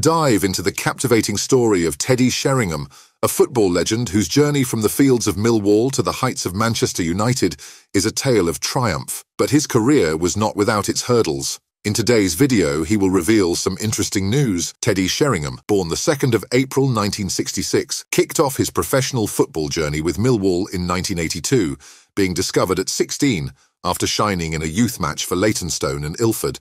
dive into the captivating story of Teddy Sheringham, a football legend whose journey from the fields of Millwall to the heights of Manchester United is a tale of triumph. But his career was not without its hurdles. In today's video, he will reveal some interesting news. Teddy Sheringham, born the 2nd of April 1966, kicked off his professional football journey with Millwall in 1982, being discovered at 16 after shining in a youth match for Leytonstone and Ilford.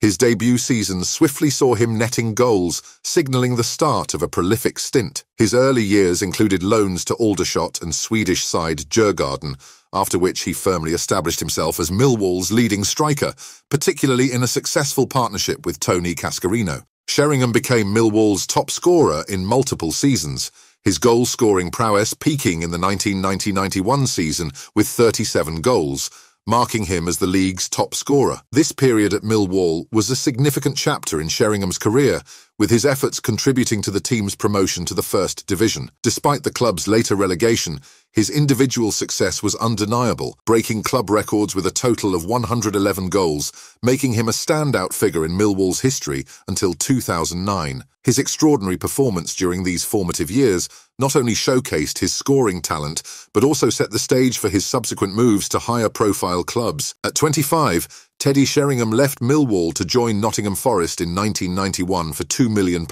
His debut season swiftly saw him netting goals, signalling the start of a prolific stint. His early years included loans to Aldershot and Swedish side Djurgården, after which he firmly established himself as Millwall's leading striker, particularly in a successful partnership with Tony Cascarino. Sheringham became Millwall's top scorer in multiple seasons, his goal-scoring prowess peaking in the 1990-91 season with 37 goals, marking him as the league's top scorer. This period at Millwall was a significant chapter in Sheringham's career, with his efforts contributing to the team's promotion to the First Division. Despite the club's later relegation, his individual success was undeniable, breaking club records with a total of 111 goals, making him a standout figure in Millwall's history until 2009. His extraordinary performance during these formative years not only showcased his scoring talent, but also set the stage for his subsequent moves to higher-profile clubs. At 25, Teddy Sheringham left Millwall to join Nottingham Forest in 1991 for £2 million,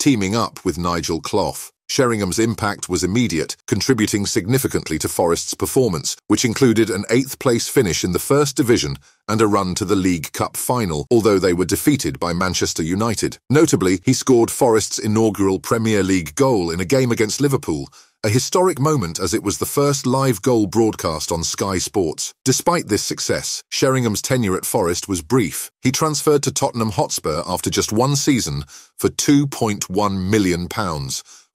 teaming up with Nigel Clough. Sheringham's impact was immediate, contributing significantly to Forest's performance, which included an eighth-place finish in the First Division and a run to the League Cup final, although they were defeated by Manchester United. Notably, he scored Forest's inaugural Premier League goal in a game against Liverpool, a historic moment as it was the first live goal broadcast on Sky Sports. Despite this success, Sheringham's tenure at Forest was brief. He transferred to Tottenham Hotspur after just one season for £2.1 million,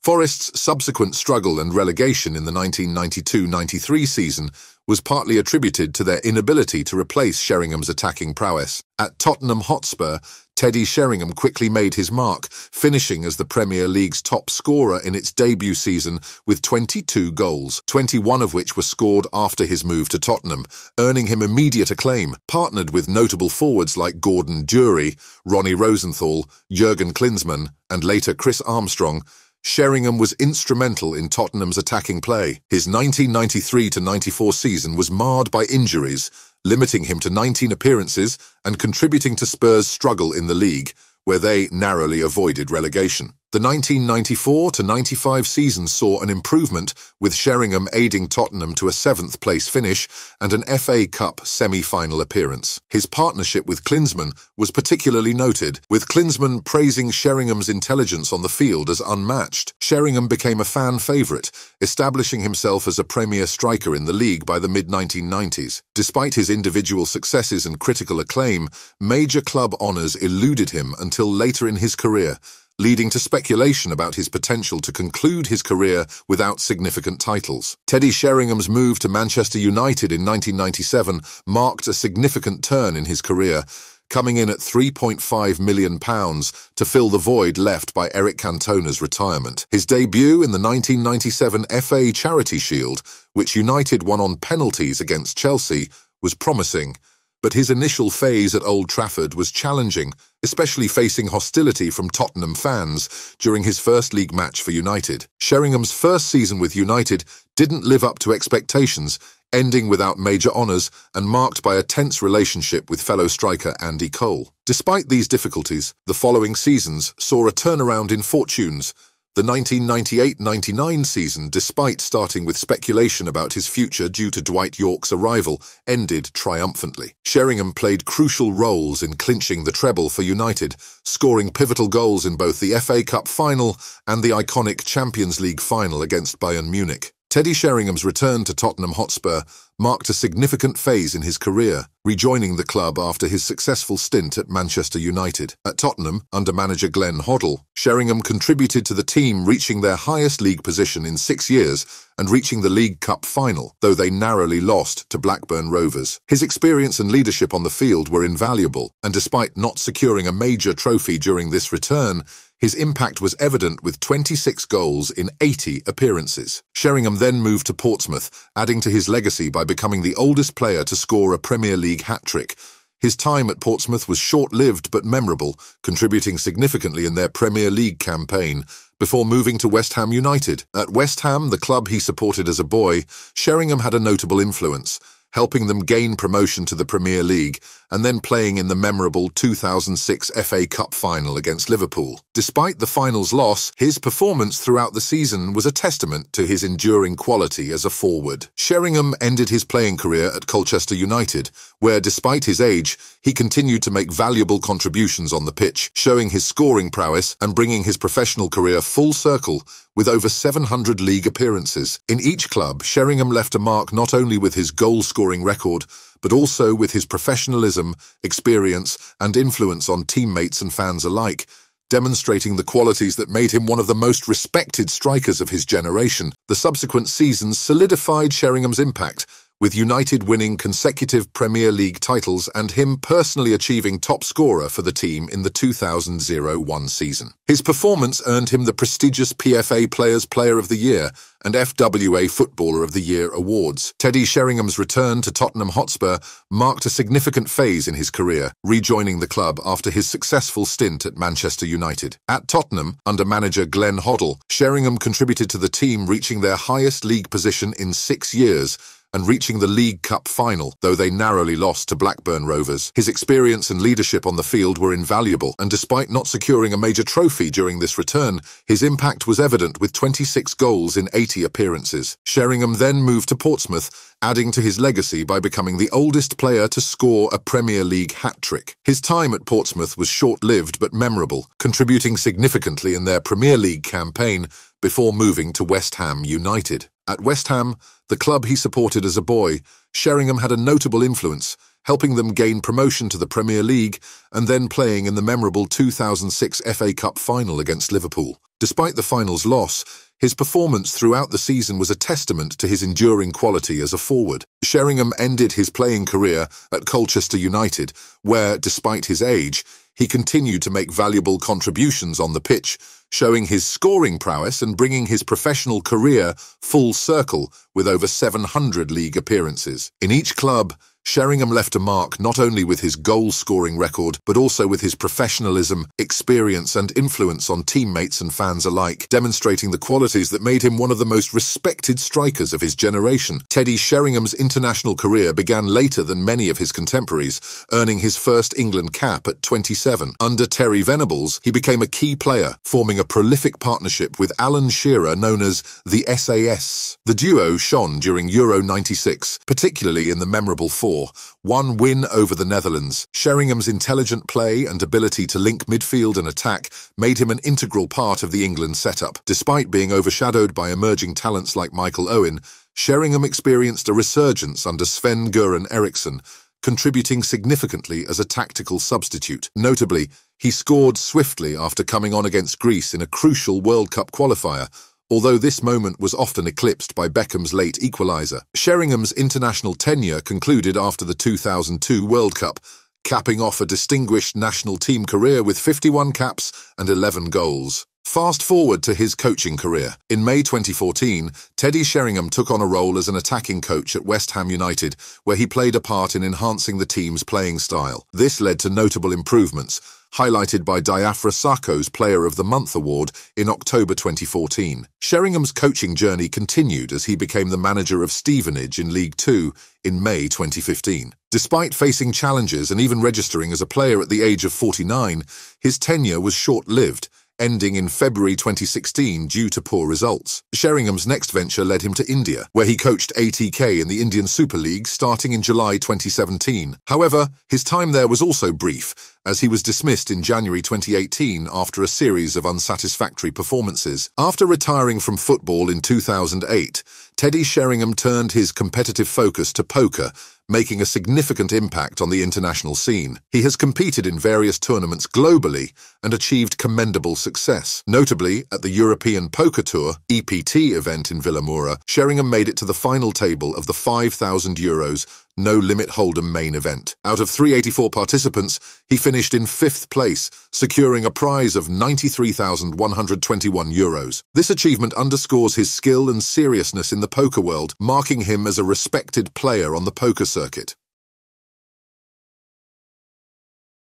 Forest's subsequent struggle and relegation in the 1992-93 season was partly attributed to their inability to replace Sheringham's attacking prowess. At Tottenham Hotspur, Teddy Sheringham quickly made his mark, finishing as the Premier League's top scorer in its debut season with 22 goals, 21 of which were scored after his move to Tottenham, earning him immediate acclaim, partnered with notable forwards like Gordon Durie, Ronnie Rosenthal, Jurgen Klinsmann, and later Chris Armstrong, Sheringham was instrumental in Tottenham's attacking play. His 1993-94 season was marred by injuries, limiting him to 19 appearances and contributing to Spurs' struggle in the league, where they narrowly avoided relegation. The 1994-95 season saw an improvement, with Sheringham aiding Tottenham to a seventh-place finish and an FA Cup semi-final appearance. His partnership with Klinsmann was particularly noted, with Klinsmann praising Sheringham's intelligence on the field as unmatched. Sheringham became a fan favourite, establishing himself as a premier striker in the league by the mid-1990s. Despite his individual successes and critical acclaim, major club honours eluded him until later in his career, leading to speculation about his potential to conclude his career without significant titles. Teddy Sheringham's move to Manchester United in 1997 marked a significant turn in his career, coming in at £3.5 million to fill the void left by Eric Cantona's retirement. His debut in the 1997 FA Charity Shield, which United won on penalties against Chelsea, was promising, but his initial phase at Old Trafford was challenging, especially facing hostility from Tottenham fans during his first league match for United. Sheringham's first season with United didn't live up to expectations, ending without major honours and marked by a tense relationship with fellow striker Andy Cole. Despite these difficulties, the following seasons saw a turnaround in fortunes, the 1998-99 season, despite starting with speculation about his future due to Dwight Yorke's arrival, ended triumphantly. Sheringham played crucial roles in clinching the treble for United, scoring pivotal goals in both the FA Cup final and the iconic Champions League final against Bayern Munich. Teddy Sheringham's return to Tottenham Hotspur marked a significant phase in his career, rejoining the club after his successful stint at Manchester United. At Tottenham, under manager Glenn Hoddle, Sheringham contributed to the team reaching their highest league position in six years and reaching the League Cup final, though they narrowly lost to Blackburn Rovers. His experience and leadership on the field were invaluable, and despite not securing a major trophy during this return, his impact was evident with 26 goals in 80 appearances. Sheringham then moved to Portsmouth, adding to his legacy by becoming the oldest player to score a Premier League hat-trick. His time at Portsmouth was short-lived but memorable, contributing significantly in their Premier League campaign, before moving to West Ham United. At West Ham, the club he supported as a boy, Sheringham had a notable influence, helping them gain promotion to the Premier League and then playing in the memorable 2006 FA Cup final against Liverpool. Despite the final's loss, his performance throughout the season was a testament to his enduring quality as a forward. Sheringham ended his playing career at Colchester United, where despite his age, he continued to make valuable contributions on the pitch, showing his scoring prowess and bringing his professional career full circle with over 700 league appearances. In each club, Sheringham left a mark not only with his goal-scoring record, but also with his professionalism, experience, and influence on teammates and fans alike, demonstrating the qualities that made him one of the most respected strikers of his generation. The subsequent seasons solidified Sheringham's impact, with United winning consecutive Premier League titles and him personally achieving top scorer for the team in the 2000-01 season. His performance earned him the prestigious PFA Players Player of the Year and FWA Footballer of the Year awards. Teddy Sheringham's return to Tottenham Hotspur marked a significant phase in his career, rejoining the club after his successful stint at Manchester United. At Tottenham, under manager Glenn Hoddle, Sheringham contributed to the team reaching their highest league position in six years and reaching the League Cup final, though they narrowly lost to Blackburn Rovers. His experience and leadership on the field were invaluable, and despite not securing a major trophy during this return, his impact was evident with 26 goals in 80 appearances. Sheringham then moved to Portsmouth, adding to his legacy by becoming the oldest player to score a Premier League hat-trick. His time at Portsmouth was short-lived but memorable, contributing significantly in their Premier League campaign before moving to West Ham United. At West Ham, the club he supported as a boy, Sheringham had a notable influence, helping them gain promotion to the Premier League and then playing in the memorable 2006 FA Cup final against Liverpool. Despite the final's loss, his performance throughout the season was a testament to his enduring quality as a forward. Sheringham ended his playing career at Colchester United, where, despite his age, he continued to make valuable contributions on the pitch, showing his scoring prowess and bringing his professional career full circle with over 700 league appearances. In each club, Sheringham left a mark not only with his goal-scoring record, but also with his professionalism, experience and influence on teammates and fans alike, demonstrating the qualities that made him one of the most respected strikers of his generation. Teddy Sheringham's international career began later than many of his contemporaries, earning his first England cap at 27. Under Terry Venables, he became a key player, forming a prolific partnership with Alan Shearer known as the SAS. The duo shone during Euro 96, particularly in the memorable four one win over the Netherlands. Sheringham's intelligent play and ability to link midfield and attack made him an integral part of the England setup. Despite being overshadowed by emerging talents like Michael Owen, Sheringham experienced a resurgence under Sven-Göran Eriksson, contributing significantly as a tactical substitute. Notably, he scored swiftly after coming on against Greece in a crucial World Cup qualifier, although this moment was often eclipsed by Beckham's late equaliser. Sheringham's international tenure concluded after the 2002 World Cup, capping off a distinguished national team career with 51 caps and 11 goals. Fast forward to his coaching career. In May 2014, Teddy Sheringham took on a role as an attacking coach at West Ham United, where he played a part in enhancing the team's playing style. This led to notable improvements, highlighted by Diafra Sakho's Player of the Month award in October 2014. Sheringham's coaching journey continued as he became the manager of Stevenage in League Two in May 2015. Despite facing challenges and even registering as a player at the age of 49, his tenure was short-lived, ending in February 2016 due to poor results. Sheringham's next venture led him to India, where he coached ATK in the Indian Super League starting in July 2017. However, his time there was also brief, as he was dismissed in January 2018 after a series of unsatisfactory performances. After retiring from football in 2008, Teddy Sheringham turned his competitive focus to poker, making a significant impact on the international scene. He has competed in various tournaments globally and achieved commendable success. Notably, at the European Poker Tour EPT event in Vilamoura, Sheringham made it to the final table of the 5,000 euros no limit hold'em main event. Out of 384 participants, he finished in fifth place, securing a prize of 93,121 euros. This achievement underscores his skill and seriousness in the poker world, marking him as a respected player on the poker circuit.